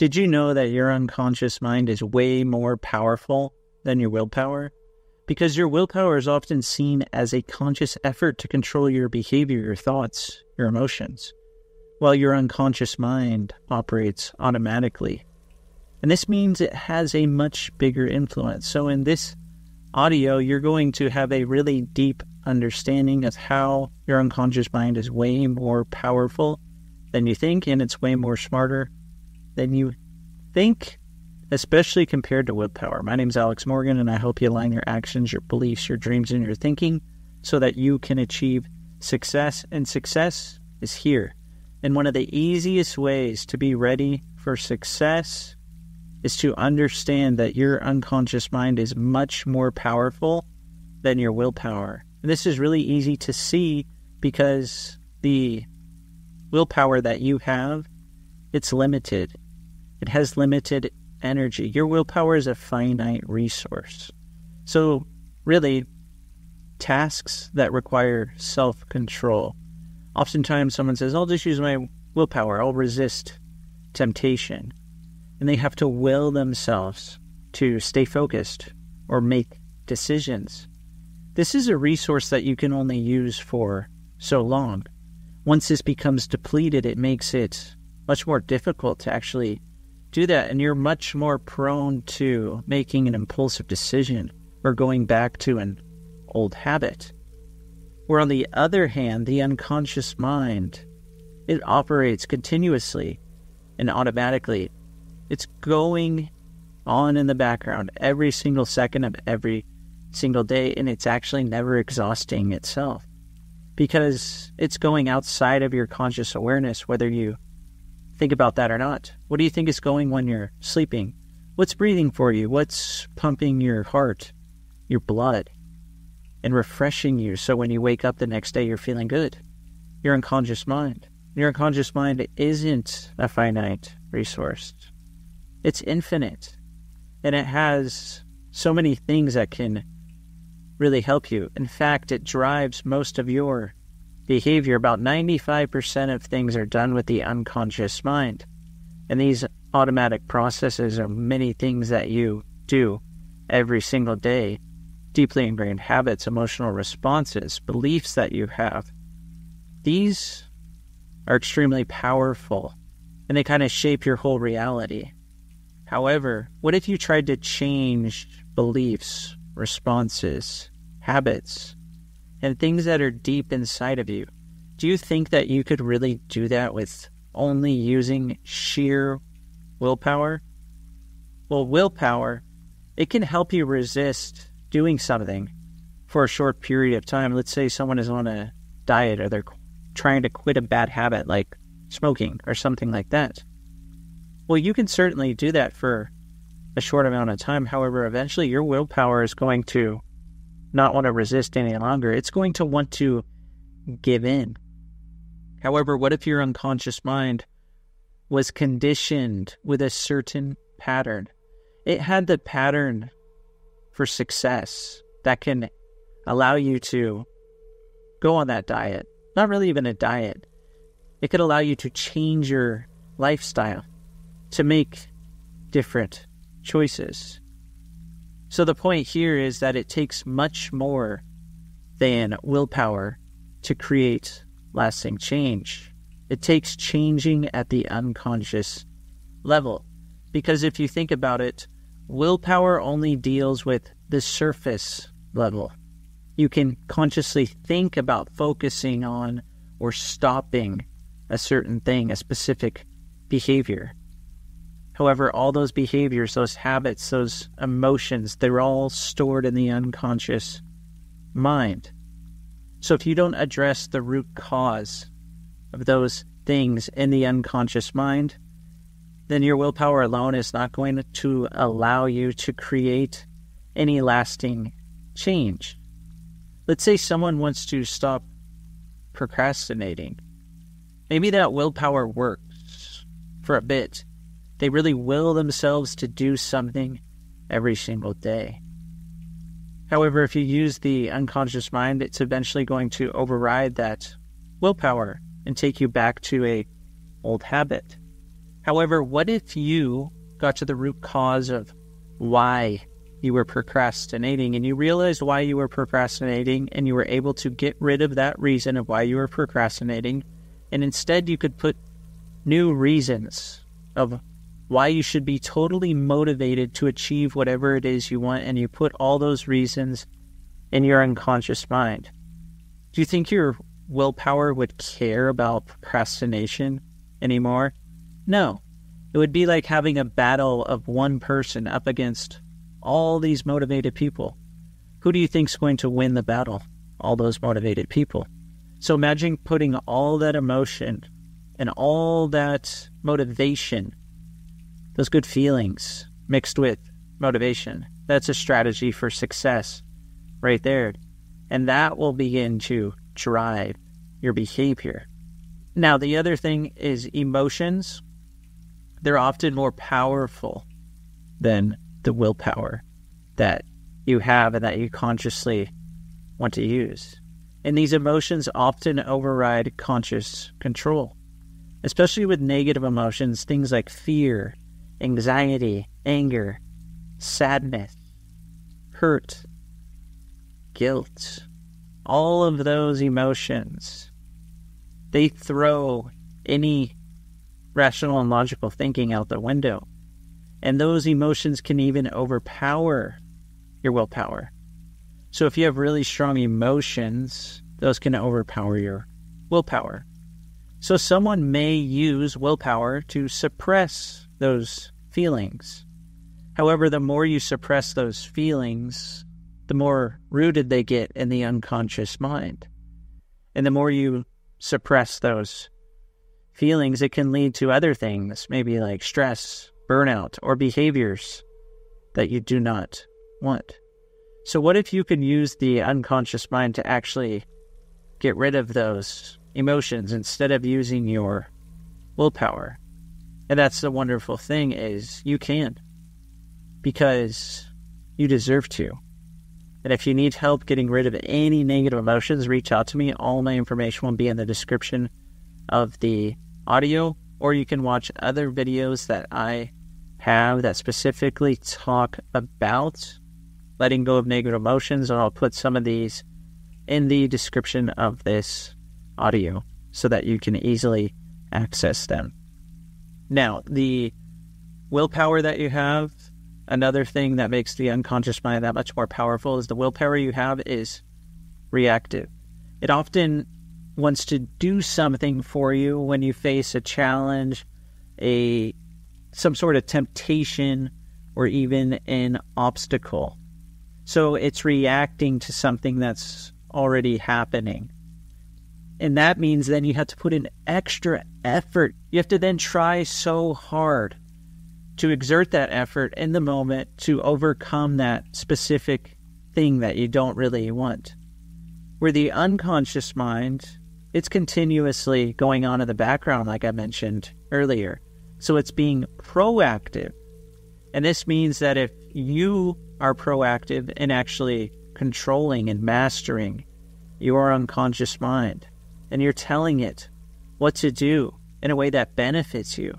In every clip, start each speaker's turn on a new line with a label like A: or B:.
A: Did you know that your unconscious mind is way more powerful than your willpower? Because your willpower is often seen as a conscious effort to control your behavior, your thoughts, your emotions, while your unconscious mind operates automatically. And this means it has a much bigger influence. So, in this audio, you're going to have a really deep understanding of how your unconscious mind is way more powerful than you think, and it's way more smarter than you think, especially compared to willpower. My name is Alex Morgan, and I help you align your actions, your beliefs, your dreams, and your thinking so that you can achieve success. And success is here. And one of the easiest ways to be ready for success is to understand that your unconscious mind is much more powerful than your willpower. And this is really easy to see because the willpower that you have, it's limited. It has limited energy. Your willpower is a finite resource. So, really, tasks that require self control. Oftentimes, someone says, I'll just use my willpower, I'll resist temptation and they have to will themselves to stay focused or make decisions. This is a resource that you can only use for so long. Once this becomes depleted, it makes it much more difficult to actually do that, and you're much more prone to making an impulsive decision or going back to an old habit. Where on the other hand, the unconscious mind, it operates continuously and automatically it's going on in the background every single second of every single day, and it's actually never exhausting itself because it's going outside of your conscious awareness, whether you think about that or not. What do you think is going when you're sleeping? What's breathing for you? What's pumping your heart, your blood, and refreshing you so when you wake up the next day, you're feeling good? Your unconscious mind. Your unconscious mind isn't a finite resource. It's infinite. And it has so many things that can really help you. In fact, it drives most of your behavior. About 95% of things are done with the unconscious mind. And these automatic processes are many things that you do every single day deeply ingrained habits, emotional responses, beliefs that you have. These are extremely powerful and they kind of shape your whole reality. However, what if you tried to change beliefs, responses, habits, and things that are deep inside of you? Do you think that you could really do that with only using sheer willpower? Well, willpower, it can help you resist doing something for a short period of time. Let's say someone is on a diet or they're trying to quit a bad habit like smoking or something like that. Well, you can certainly do that for a short amount of time. However, eventually your willpower is going to not want to resist any longer. It's going to want to give in. However, what if your unconscious mind was conditioned with a certain pattern? It had the pattern for success that can allow you to go on that diet. Not really even a diet. It could allow you to change your lifestyle to make different choices. So the point here is that it takes much more than willpower to create lasting change. It takes changing at the unconscious level. Because if you think about it, willpower only deals with the surface level. You can consciously think about focusing on or stopping a certain thing, a specific behavior. However, all those behaviors, those habits, those emotions, they're all stored in the unconscious mind. So if you don't address the root cause of those things in the unconscious mind, then your willpower alone is not going to allow you to create any lasting change. Let's say someone wants to stop procrastinating. Maybe that willpower works for a bit, they really will themselves to do something every single day. However, if you use the unconscious mind, it's eventually going to override that willpower and take you back to a old habit. However, what if you got to the root cause of why you were procrastinating and you realized why you were procrastinating and you were able to get rid of that reason of why you were procrastinating and instead you could put new reasons of why you should be totally motivated to achieve whatever it is you want and you put all those reasons in your unconscious mind do you think your willpower would care about procrastination anymore no it would be like having a battle of one person up against all these motivated people. Who do you think is going to win the battle? All those motivated people. So imagine putting all that emotion and all that motivation, those good feelings mixed with motivation. That's a strategy for success right there. And that will begin to drive your behavior. Now, the other thing is emotions they're often more powerful than the willpower that you have and that you consciously want to use. And these emotions often override conscious control, especially with negative emotions, things like fear, anxiety, anger, sadness, hurt, guilt. All of those emotions, they throw any rational and logical thinking out the window. And those emotions can even overpower your willpower. So if you have really strong emotions, those can overpower your willpower. So someone may use willpower to suppress those feelings. However, the more you suppress those feelings, the more rooted they get in the unconscious mind. And the more you suppress those feelings, it can lead to other things, maybe like stress, burnout, or behaviors that you do not want. So, what if you can use the unconscious mind to actually get rid of those emotions instead of using your willpower? And that's the wonderful thing is you can because you deserve to. And if you need help getting rid of any negative emotions, reach out to me. All my information will be in the description of the audio, or you can watch other videos that I have that specifically talk about letting go of negative emotions. And I'll put some of these in the description of this audio so that you can easily access them. Now, the willpower that you have, another thing that makes the unconscious mind that much more powerful is the willpower you have is reactive. It often wants to do something for you when you face a challenge, a some sort of temptation, or even an obstacle. So it's reacting to something that's already happening. And that means then you have to put in extra effort. You have to then try so hard to exert that effort in the moment to overcome that specific thing that you don't really want. Where the unconscious mind it's continuously going on in the background, like I mentioned earlier. So it's being proactive. And this means that if you are proactive in actually controlling and mastering your unconscious mind, and you're telling it what to do in a way that benefits you,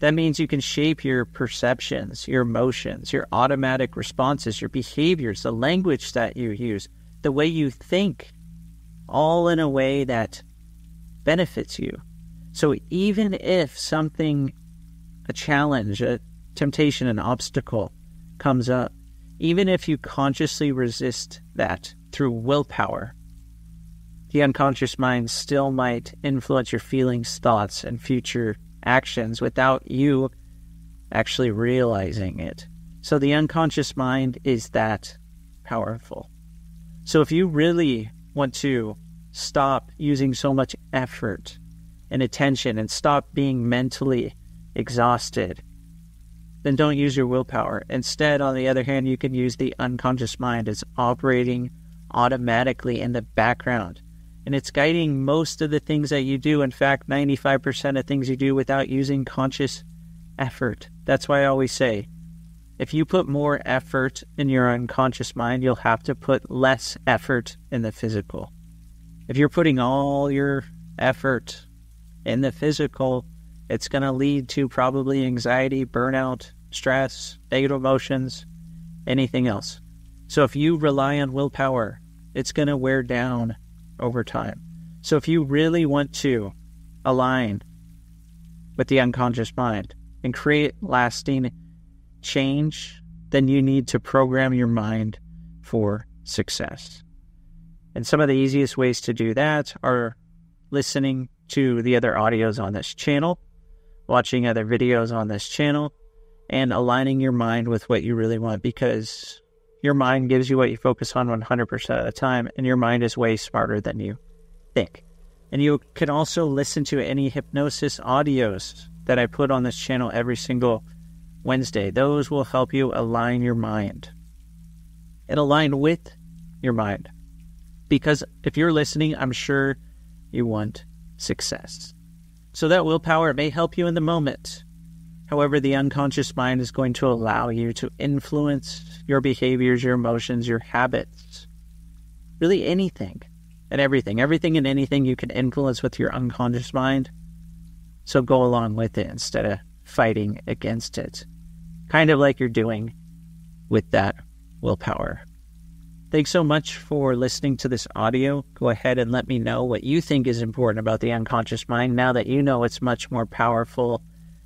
A: that means you can shape your perceptions, your emotions, your automatic responses, your behaviors, the language that you use, the way you think all in a way that benefits you. So even if something, a challenge, a temptation, an obstacle comes up, even if you consciously resist that through willpower, the unconscious mind still might influence your feelings, thoughts, and future actions without you actually realizing it. So the unconscious mind is that powerful. So if you really want to stop using so much effort and attention and stop being mentally exhausted, then don't use your willpower. Instead, on the other hand, you can use the unconscious mind. It's operating automatically in the background and it's guiding most of the things that you do. In fact, 95% of things you do without using conscious effort. That's why I always say if you put more effort in your unconscious mind, you'll have to put less effort in the physical. If you're putting all your effort in the physical, It's going to lead to probably anxiety, burnout, stress, negative emotions, anything else. So if you rely on willpower, it's going to wear down over time. So if you really want to align with the unconscious mind and create lasting change, then you need to program your mind for success. And some of the easiest ways to do that are listening to the other audios on this channel, watching other videos on this channel, and aligning your mind with what you really want because your mind gives you what you focus on 100% of the time, and your mind is way smarter than you think. And you can also listen to any hypnosis audios that I put on this channel every single Wednesday. Those will help you align your mind and align with your mind. Because if you're listening, I'm sure you want success. So that willpower may help you in the moment. However, the unconscious mind is going to allow you to influence your behaviors, your emotions, your habits, really anything and everything. Everything and anything you can influence with your unconscious mind. So go along with it instead of fighting against it. Kind of like you're doing with that willpower. Thanks so much for listening to this audio. Go ahead and let me know what you think is important about the unconscious mind now that you know it's much more powerful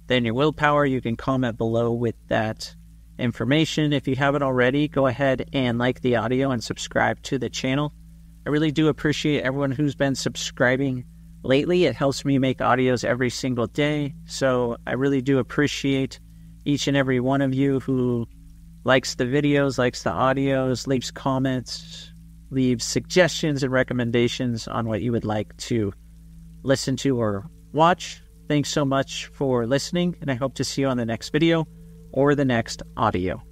A: than your willpower. You can comment below with that information. If you haven't already, go ahead and like the audio and subscribe to the channel. I really do appreciate everyone who's been subscribing lately. It helps me make audios every single day. So I really do appreciate each and every one of you who likes the videos, likes the audios, leaves comments, leaves suggestions and recommendations on what you would like to listen to or watch. Thanks so much for listening, and I hope to see you on the next video or the next audio.